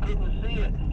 couldn't see it.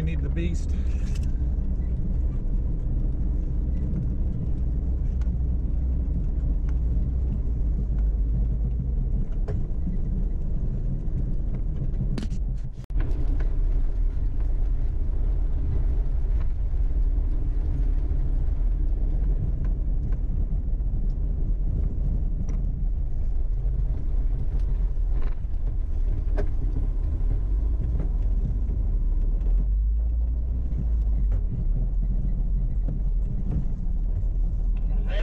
You need the beast.